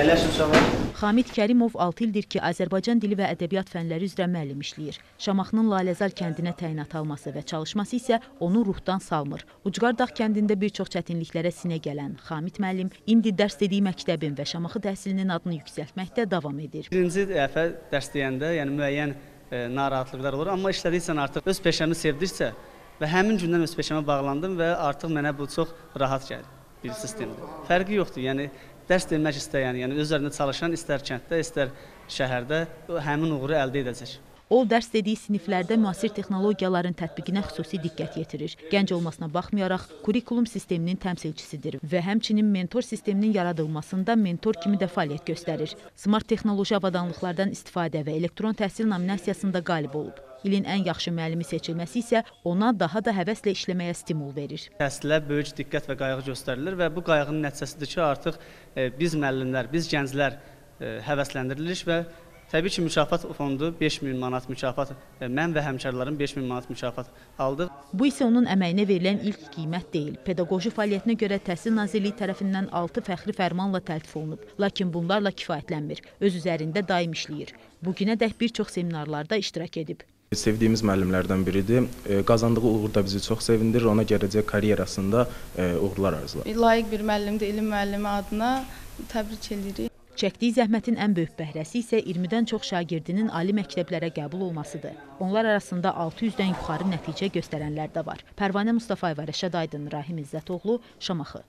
Əyləşin uşaqlar. Xamid Kərimov 6 ildir ki, Azərbaycan dili və ədəbiyyat fənləri üzrə müəllim işləyir. Şamaxının Laləzar kəndinə təyinat alması və çalışması isə onu ruhdan salmır. Ucqar dağ kəndində bir çox çətinliklərə sinə gələn Xamid müəllim indi dərs dediyi məktəbin və Şamaxı təhsilinin adını yüksəltməkdə davam edir. Birinci dəfə dərs deyəndə, yəni müəyyən e, narahatlıqlar olur, amma işlədikcə artıq öz peşəmi sevdikcə və həmin gündən öz peşəmə bağlandım və artıq mənə bu çox rahat gəlir bir sistemdir. Fərqi yoxdur. Yəni dərs demək istəyən, yəni öz üzərində çalışan istər kənddə, istər şəhərdə həmin uğuru əldə edəcək. O, dərs dediyi siniflərdə müasir texnologiyaların tətbiqinə xüsusi diqqət yetirir. Gənc olmasına baxmayaraq, kurikulum sisteminin təmsilçisidir və həmçinin mentor sisteminin yaradılmasında mentor kimi də fəaliyyət göstərir. Smart texnoloji avadanlıqlardan istifadə və elektron təhsil nominasiyasında qalib olub. İlin ən yaxşı müəllimi seçilməsi isə ona daha da həvəslə işləməyə stimul verir. Təhsilə böyük diqqət və qayğı göstərilir və bu qayğının nəticəsidir ki, artıq e, biz müəllimlər, biz gənclər e, həvəsləndirilir və Təbii ki, mükafat fondu 5000 manat mükafat, e, mən və həmkarlarım 5000 manat mükafat aldıq. Bu isə onun əməyinə verilən ilk qiymət deyil. Pedaqoji fəaliyyətinə görə Təhsil Nazirliyi tərəfindən 6 fəxri fərmanla təltif olunub, lakin bunlarla kifayətlənmir. Öz üzərində daim işləyir. Bu günədək bir çox seminarlarda iştirak edib. Sevdiyimiz müəllimlərdən biridir. E, qazandığı uğur da bizi çox sevindirir. Ona gələcək karyerasında e, uğurlar arzulayırıq. Layiq bir müəllimdir, ilim müəllimi adına təbrik edirik. Çəkdiyi zəhmətin ən böyük bəhrəsi isə 20-dən çox şagirdinin ali məktəblərə qəbul olmasıdır. Onlar arasında 600-dən yuxarı nəticə göstərənlər də var. Pərvanə Mustafayeva, Rəşad Aydın, Rahim İzzətoğlu, Şamaxı.